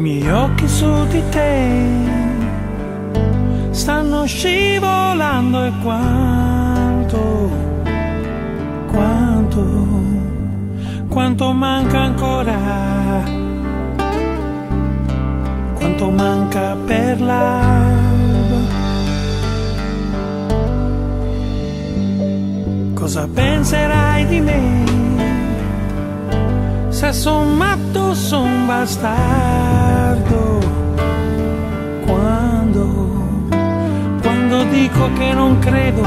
miei occhi su di te stanno scivolando e quanto, quanto, quanto manca ancora, quanto manca per l'alba. Cosa penserai? Se son matto, son bastardo. Quando, quando dico che non credo,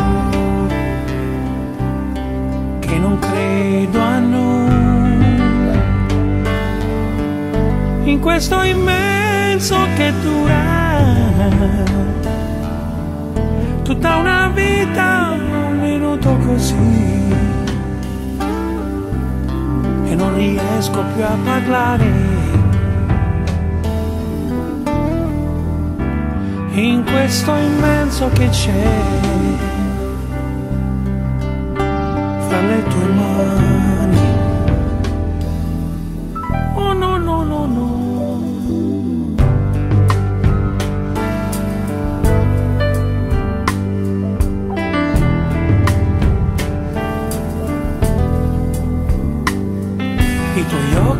che non credo a nulla. In questo immenso che dura tutta una vita, un minuto così riesco più a parlare. In questo immenso che c'è fra le tue mani.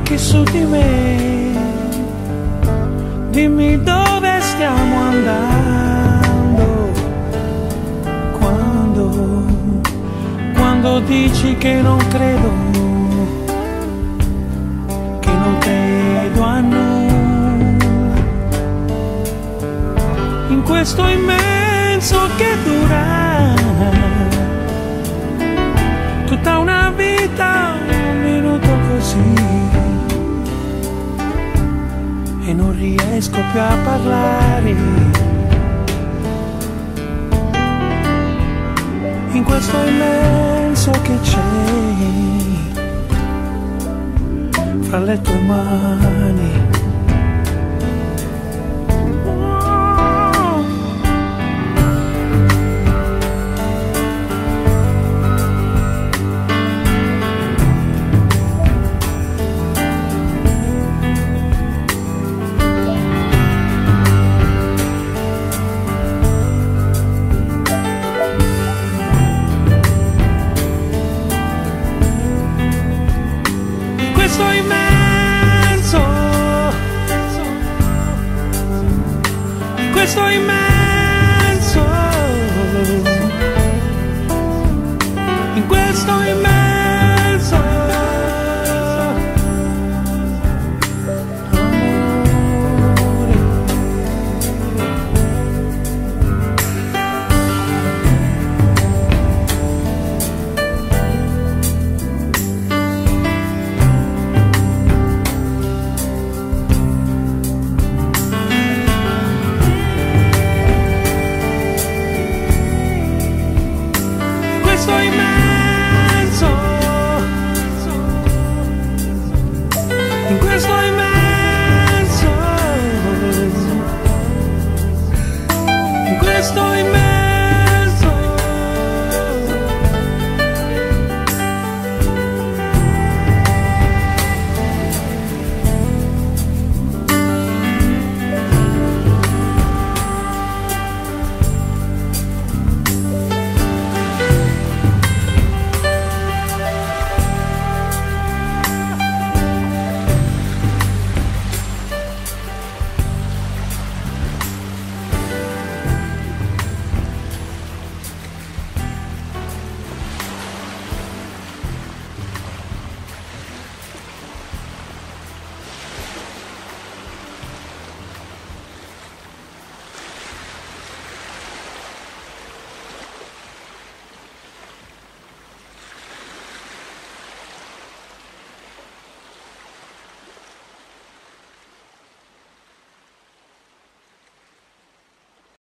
Occhi su di me, dimmi dove stiamo andando, quando, quando dici che non credo, che non credo a nulla, in questo immenso riesco più a parlare. In questo immenso che c'è fra le tue mani. Questo immenso, questo immenso.